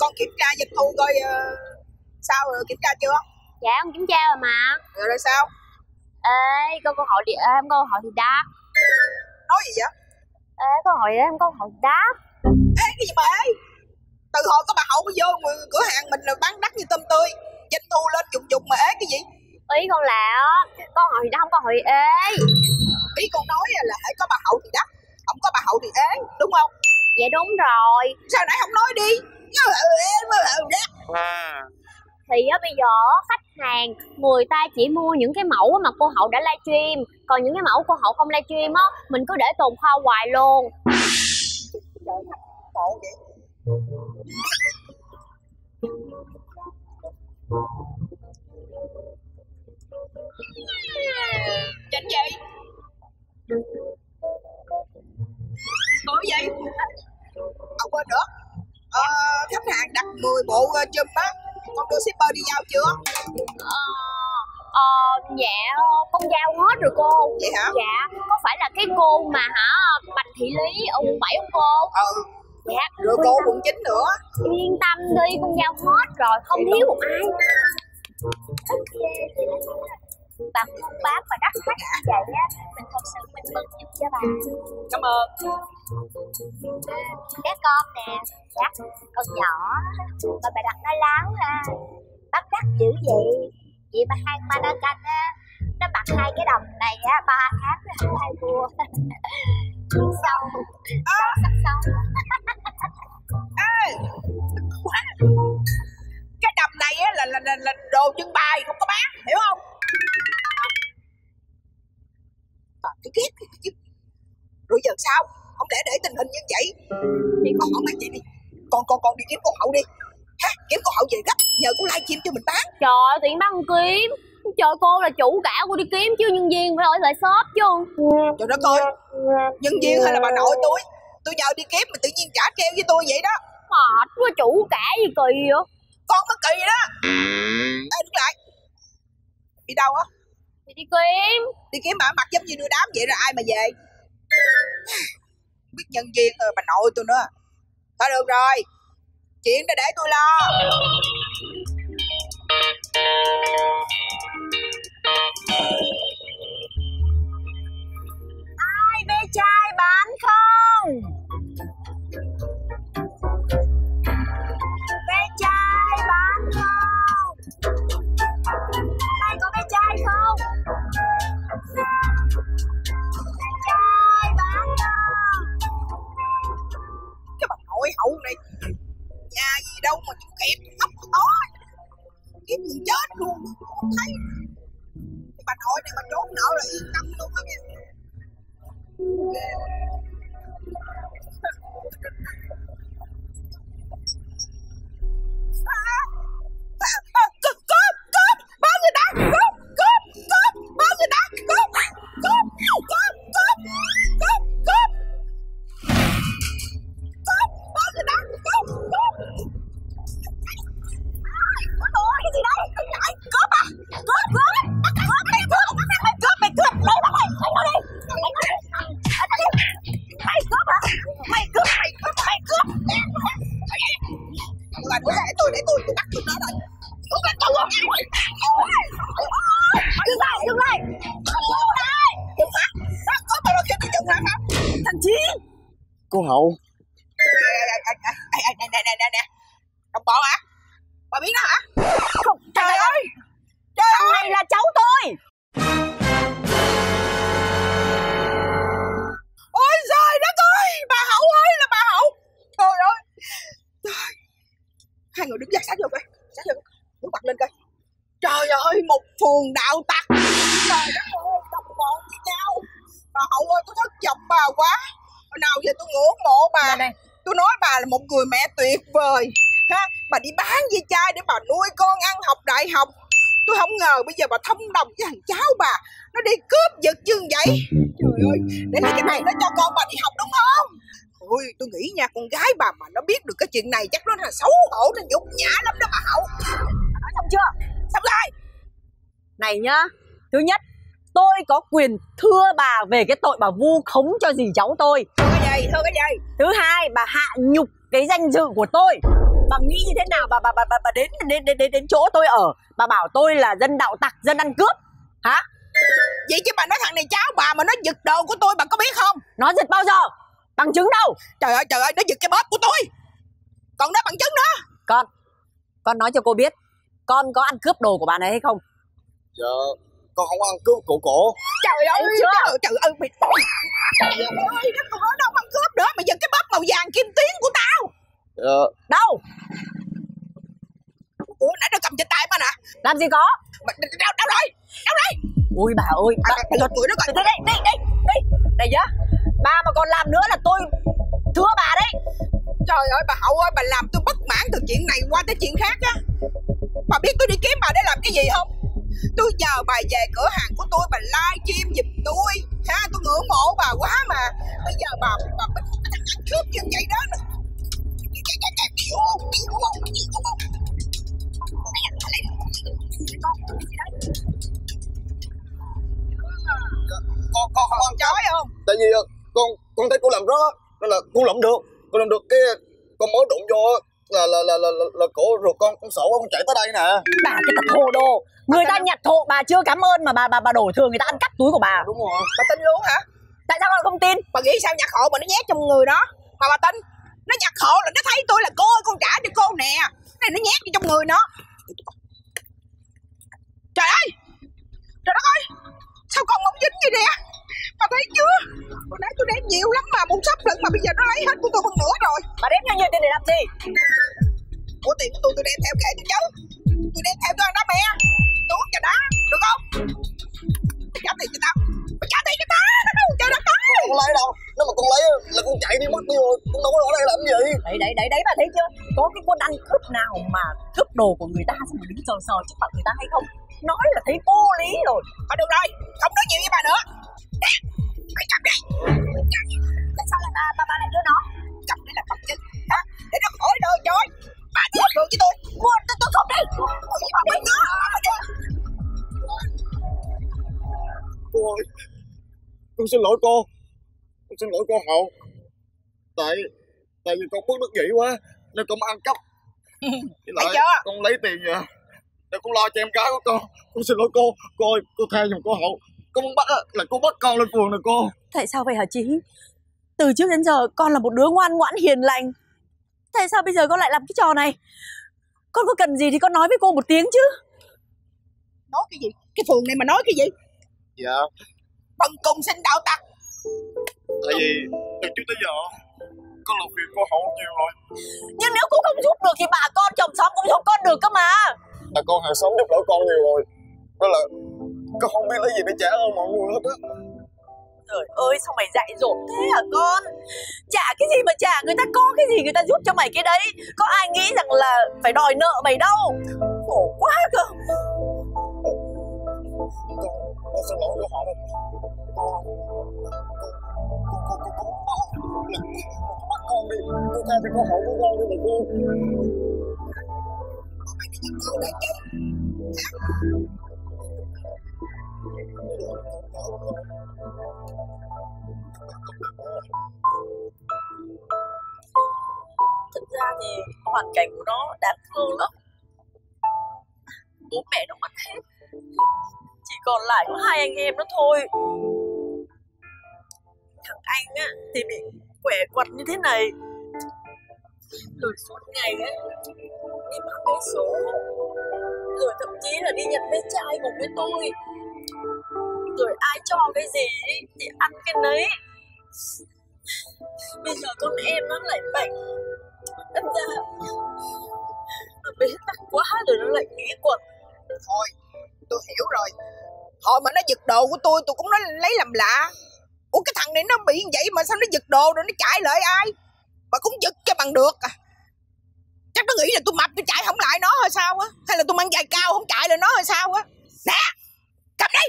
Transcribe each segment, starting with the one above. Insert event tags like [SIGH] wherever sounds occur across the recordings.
con kiểm tra doanh thu coi ờ, Sao rồi kiểm tra chưa? Dạ con kiểm tra rồi mà. Rồi rồi sao? Ê con câu hỏi đi em câu hỏi thì đáp. Nói gì vậy? Ê câu hỏi em câu hỏi đáp. Ê cái gì mà ê? Từ hồi có bà Hậu mới vô mà cửa hàng mình là bán đắt như tôm tươi. Doanh thu lên dục dục mà ế cái gì? Ý con là á Câu hỏi thì đáp không câu hỏi ê Ý con nói là hãy có bà Hậu thì đắt Không có bà Hậu thì ế đúng không? Dạ đúng rồi. Sao nãy không nói đi Thì á bây giờ khách hàng Người ta chỉ mua những cái mẫu mà cô Hậu đã livestream. Còn những cái mẫu cô Hậu không livestream á Mình cứ để tồn kho hoài luôn. Chỉnh gì 10 bộ uh, chùm á. Con đưa shipper đi giao chưa? Ờ, ờ, dạ con giao hết rồi cô. Vậy hả? Dạ có phải là cái cô mà hả Bạch Thị Lý quận 7 không cô? Ừ. Dạ. Rồi cô quận 9 nữa. Yên tâm đi con giao hết rồi Không thiếu một ai Bà không bác và đắt khách như vậy á Mình thật sự mình mừng giúp cho bà. Cảm ơn. Các con nè Dạ con nhỏ Mà bà đặt nó láng ra Bắt đắt dữ vậy. Vậy mà hai ma nó canh á Nó mặc hai cái đồng này á Ba tháng rồi không ai mua. Sắp xong Ê! Cái đầm này á là, là, là, là đồ trưng bày không có bán Hiểu không Cái ghét chứ Rồi giờ sao? Không để để tình hình như vậy? Thì con hỏi mấy chị đi. Con con con đi kiếm cô hậu đi. Ha Kiếm cô hậu về gấp Nhờ cô livestream cho mình bán. Trời ơi, tiện bán kiếm. Trời cô là chủ cả cô đi kiếm chứ nhân viên phải ở lại shop chứ. Trời đất ơi Nhân viên hay là bà nội tôi? Tôi nhờ đi kiếm mà tự nhiên trả treo với tôi vậy đó. Mệt quá chủ cả gì kỳ vậy? Con mới kỳ đó. Ê đứng lại. Đi đâu á Thì đi kiếm. Đi kiếm mà mặt giống như đưa đám vậy rồi ai mà về? Biết nhân viên rồi bà nội tôi nữa. Thôi được rồi. Chuyện đó để tôi lo. Ai bé trai bán không cô hậu Nè, nè, nè, nè, nè. Đồng bọn hả? Bà biết đó hả? Không, trời ơi! Trời ơi! Này là cháu tôi Ôi trời đất ơi! Bà Hậu ơi là bà Hậu! Trời ơi! Trời! Hai người đứng dậy sát vô coi. Sát vô. Bước mặt lên coi. Trời ơi! Một phường đạo tặc! Trời đất ơi! Đồng bọn với nhau! Bà Hậu ơi! Tôi thất vọng bà quá! Hồi nào giờ tôi ngưỡng mộ bà. Tôi nói bà là một người mẹ tuyệt vời. Ha? Bà đi bán dây chai để bà nuôi con ăn học đại học. Tôi không ngờ bây giờ bà thông đồng với thằng cháu bà. Nó đi cướp giật như vậy. Trời ơi! Để lấy cái này nó cho con bà đi học đúng không? Ôi, tôi nghĩ nha, con gái bà mà nó biết được cái chuyện này chắc nó là xấu hổ, nó nhục nhã lắm đó bà Hậu. Nói xong chưa Xong rồi. Này nhá Thứ nhất tôi có quyền thưa bà về cái tội bà vu khống cho dì cháu tôi. Thưa cái gì? Thưa cái gì? Thứ hai bà hạ nhục cái danh dự của tôi. Bà nghĩ như thế nào? Bà bà bà bà, bà đến, đến đến đến đến chỗ tôi ở. Bà bảo tôi là dân đạo tặc dân ăn cướp. Hả? Vậy chứ bà nói thằng này cháu bà mà nó giật đồ của tôi bà có biết không? Nó giật bao giờ? Bằng chứng đâu? Trời ơi trời ơi nó giật cái bóp của tôi. Còn đó bằng chứng nữa. Con con nói cho cô biết con có ăn cướp đồ của bà này hay không? Dạ Con không ăn cướp của cổ. Trời ơi chưa? trời, trời ơi mày trời ơi nó còn nó không ăn cướp nữa mày giật cái bóp màu vàng kim tuyến của tao. Dạ đâu? Ủa nãy nó cầm trên tay mà nè. Làm gì có? Mà- đâu đâu rồi? Đâu rồi? Ui bà ơi. À, bà, bà, tuổi nó coi đây đây đây đây đây đây nhá bà mà còn làm nữa là tôi thưa bà đấy. Trời ơi bà hậu ơi bà làm tôi bất mãn từ chuyện này qua tới chuyện khác á. Bà biết tôi đi kiếm bà để làm cái gì không tôi nhờ bà về cửa hàng của tôi bà live stream giùm tôi. Ha tôi ngưỡng mộ bà quá mà. Bây giờ bà bà bắt thằng ăn cướp như vậy đó không chịu không không Con, con ăn chói không? Tại vì ờ, con con thấy cô làm rõ Nên là cô làm được. Cô làm được cái Con mới đụng vô là là là là, là, là cổ rồi con con sổ con chạy tới đây nè. Bà cái tập hồ đồ người ta nhặt hộ bà chưa cảm ơn mà bà bà bà đổi thường người ta ăn cắp túi của bà. Đúng rồi. Bà tin luôn hả? Tại sao con không tin? Bà nghĩ sao nhặt hộ mà nó nhét trong người đó mà bà tin nó nhặt hộ là nó thấy tôi là cô ơi con trả cho cô nè. Này nó nhét vô trong người nó. Trời ơi! Trời đất ơi! Sao con mong dính vậy nè? Bà thấy chưa? Hồi nãy tôi đem nhiều lắm mà một sắp lận mà bây giờ nó lấy hết của tôi đi rồi con có ở đây làm gì? Đấy đấy đấy đấy bà thấy chưa? Có cái quân ăn cướp nào mà cướp đồ của người ta xong rồi đứng sờ sờ trước mặt người ta hay không? Nói là thấy vô lý rồi. Thôi được rồi không nói nhiều với bà nữa. Nè mày cầm đây Tại sao lại bà, bà, bà lại đưa nó? Cầm đây là bằng chứng hả? Để nó khỏi đời trời bà đi hết đường với tôi. Mua tôi tôi không đi. Tôi bằng biết nó cô ơi con xin lỗi cô. Con xin lỗi cô hậu. Tại tại vì con bất đắc dĩ quá nên con ăn cắp. [LAUGHS] Lại con lấy tiền về. Để con lo cho em gái của con. Con xin lỗi cô cô ơi cô tha giùm cô hậu. Con muốn bắt là cô bắt con lên phường này cô. Tại sao vậy hả chị? Từ trước đến giờ con là một đứa ngoan ngoãn hiền lành. Tại sao bây giờ con lại làm cái trò này? Con có cần gì thì con nói với cô một tiếng chứ. Nói cái gì? Cái phường này mà nói cái gì? Dạ. Bần cùng xin đạo tặc. Tại vì từ trước tới giờ con làm phiền cô hậu nhiều rồi nhưng nếu cô không giúp được thì bà con chồng xóm cũng giúp con được cơ mà là con hàng xóm giúp đỡ con nhiều rồi đó là con không biết lấy gì để trả ơn mọi người hết á trời ơi sao mày dạy dỗ thế hả con trả cái gì mà trả người ta có cái gì người ta giúp cho mày cái đấy có ai nghĩ rằng là phải đòi nợ mày đâu khổ quá cơ con con xin lỗi cô hậu con cô cô cô cô bắt con đi. Cô tha thì cô hỏi cô con đi mà cô. Thực ra thì hoàn cảnh của nó đáng thương lắm. Bố mẹ nó mất hết. Chỉ còn lại có hai anh em nó thôi. Thằng anh á, thì bị quẻ quặt như thế này. Rồi suốt ngày ấy đi bán vé số. Rồi thậm chí là đi nhận vé trai cùng với tôi. Rồi ai cho cái gì thì ăn cái nấy. Bây giờ con em nó lại bệnh. Đâm ra nó bế tắc quá rồi nó lại nghĩ quẩn. Thôi, tôi hiểu rồi. Hồi mà nó giật đồ của tôi tôi cũng nói lấy làm lạ thằng này nó bị vậy mà sao nó giật đồ rồi nó chạy lại ai? Mà cũng giật cho bằng được à. Chắc nó nghĩ là tôi mập tôi chạy không lại nó hay sao á? Hay là tôi mang giày cao không chạy lại nó hay sao á? Nè cầm đi.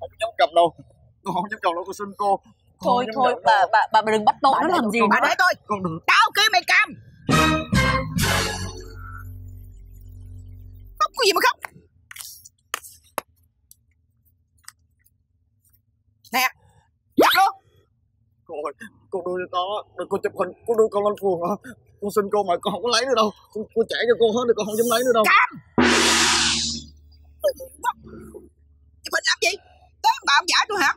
Không dám cầm đâu. Con không dám cầm đâu con xin cô. Thôi thôi bà đâu. bà bà đừng bắt tội nó làm gì bà để tôi con được tao kêu mày cầm. Khóc cái gì mà khóc nè dắt luôn Cô ơi, cô đưa con đừng cô chụp hình, cô đưa con lên phường hả? Con xin cô mà con không có lấy nữa đâu. Cô, cô trả cho cô hết rồi, con không dám lấy nữa đâu. cam chụp hình làm gì tới bà ông giả tôi hả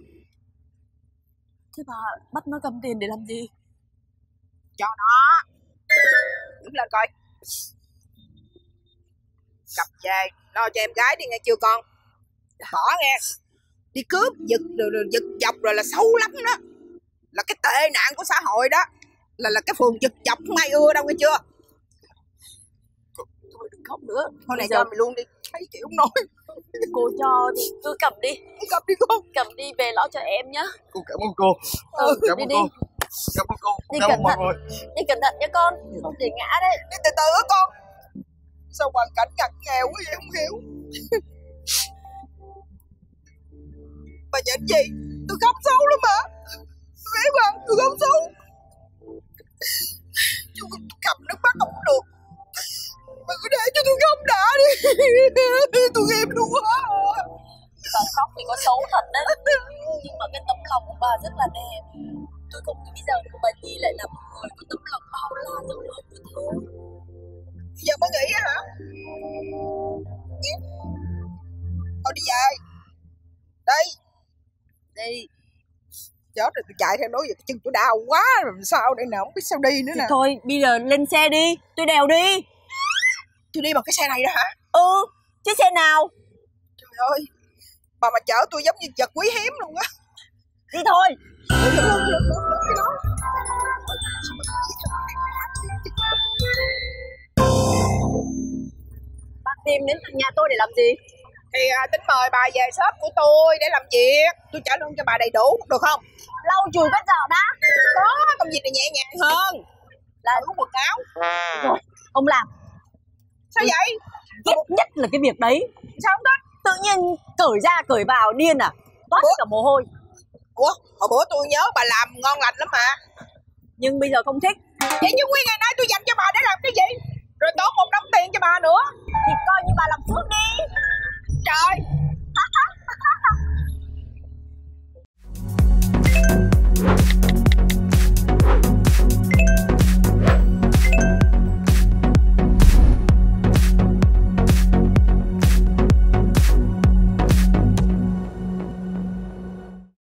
Thế bà bắt nó cầm tiền để làm gì? cho nó đứng lên coi cặp về lo cho em gái đi nghe chưa con bỏ nghe đi cướp giật rồi, rồi giật dọc rồi là xấu lắm đó là cái tệ nạn của xã hội đó là là cái phường giật dọc không ai ưa đâu nghe chưa Thôi đừng khóc nữa. thôi này giờ cho mày luôn đi thấy chịu không nổi cô cho đi, cứ cầm đi, cầm đi con cầm đi về lo cho em nhá. Cô cảm ơn cô. Ừ, Cảm đi ơn đi, cô. Cảm ơn cô. Đi Cảm cẩn thận. đi cẩn thận nha con, không để ngã đấy. đi từ từ á con sao hoàn cảnh ngặt nghèo quá vậy không hiểu [LAUGHS] bà nhìn gì tôi khóc xấu lắm mà biết không tôi khóc xấu tôi cầm nước mắt không được. Mà cứ để cho tôi khóc đã đi. Tôi ghim luôn quá Bà khóc thì có xấu thật đấy. Nhưng mà cái tấm lòng của bà rất là đẹp. Tôi không nghĩ rằng bà Nhi lại là một người có tấm lòng bao la rộng lớn như thế. giờ mới nghĩ hả? Thôi đi về. Đây. Đây, chết rồi tôi chạy theo nói vậy chân tôi đau quá rồi làm sao đây nào không biết sao đi nữa nè thôi bây giờ lên xe đi, tôi đèo đi. tôi đi bằng cái xe này đó hả Ừ, chứ xe nào? trời ơi bà mà chở tôi giống như vật quý hiếm luôn á Đi thôi. Bà tìm đến tận nhà tôi để làm gì? Thì à, tính mời bà về shop của tôi để làm việc tôi trả lương cho bà đầy đủ được không Lau chùi vết dọn đã. có công việc này nhẹ nhàng hơn Là thử quần áo rồi, ông làm. sao vậy Ghét nhất là cái việc đấy. sao không thích Tự nhiên cởi ra cởi vào điên à? Toát cả mồ hôi. ủa hồi bữa tôi nhớ bà làm ngon lành lắm mà Nhưng bây giờ không thích vậy nhưng nguyên ngày nay tôi dành